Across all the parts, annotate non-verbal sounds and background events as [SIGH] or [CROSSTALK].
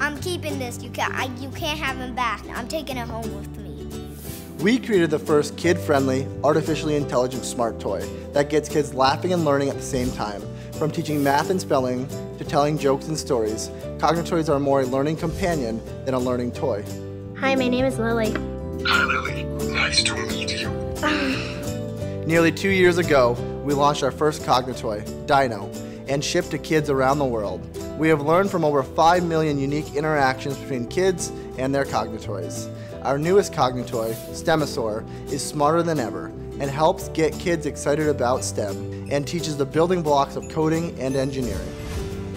I'm keeping this. You can't, I, you can't have him back. I'm taking it home with me. We created the first kid-friendly, artificially intelligent smart toy that gets kids laughing and learning at the same time. From teaching math and spelling to telling jokes and stories, Cognitoys are more a learning companion than a learning toy. Hi, my name is Lily. Hi, Lily. Nice to meet you. [SIGHS] Nearly two years ago, we launched our first Cognitoy, Dino, and shipped to kids around the world. We have learned from over 5 million unique interactions between kids and their Cognitoys. Our newest Cognitoy, STEMosaur, is smarter than ever and helps get kids excited about STEM and teaches the building blocks of coding and engineering.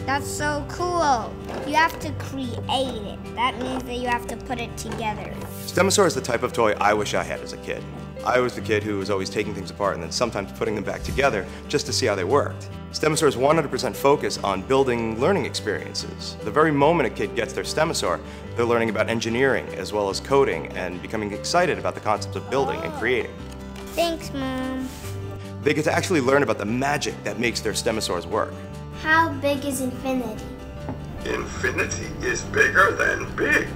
That's so cool. You have to create it. That means that you have to put it together. STEMosaur is the type of toy I wish I had as a kid. I was the kid who was always taking things apart and then sometimes putting them back together just to see how they worked. STEMosaur is 100% focused on building learning experiences. The very moment a kid gets their STEMosaur, they're learning about engineering as well as coding and becoming excited about the concepts of building and creating. Thanks, Mom. They get to actually learn about the magic that makes their STEMosaurs work. How big is infinity? Infinity is bigger than big.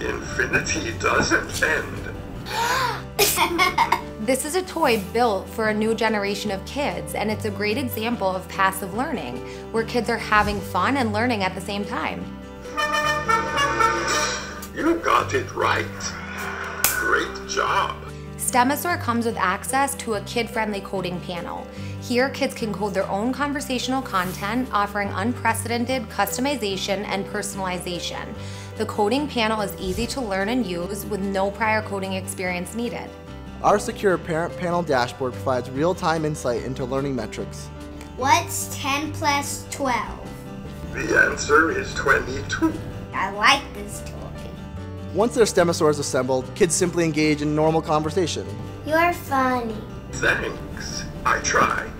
Infinity doesn't end. [GASPS] This is a toy built for a new generation of kids, and it's a great example of passive learning, where kids are having fun and learning at the same time. You got it right. Great job. STEMosaur comes with access to a kid-friendly coding panel. Here, kids can code their own conversational content, offering unprecedented customization and personalization. The coding panel is easy to learn and use with no prior coding experience needed. Our secure parent panel dashboard provides real-time insight into learning metrics. What's 10 plus 12? The answer is 22. I like this toy. Once their STEMosaur is assembled, kids simply engage in normal conversation. You're funny. Thanks. I try.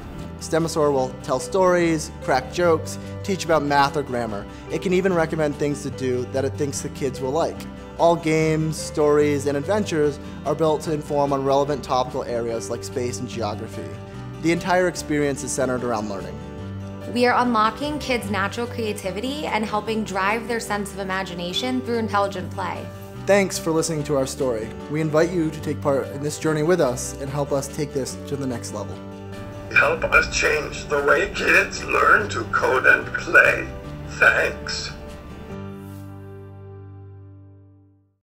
STEMosaur will tell stories, crack jokes, teach about math or grammar. It can even recommend things to do that it thinks the kids will like. All games, stories, and adventures are built to inform on relevant topical areas like space and geography. The entire experience is centered around learning. We are unlocking kids' natural creativity and helping drive their sense of imagination through intelligent play. Thanks for listening to our story. We invite you to take part in this journey with us and help us take this to the next level. Help us change the way kids learn to code and play. Thanks.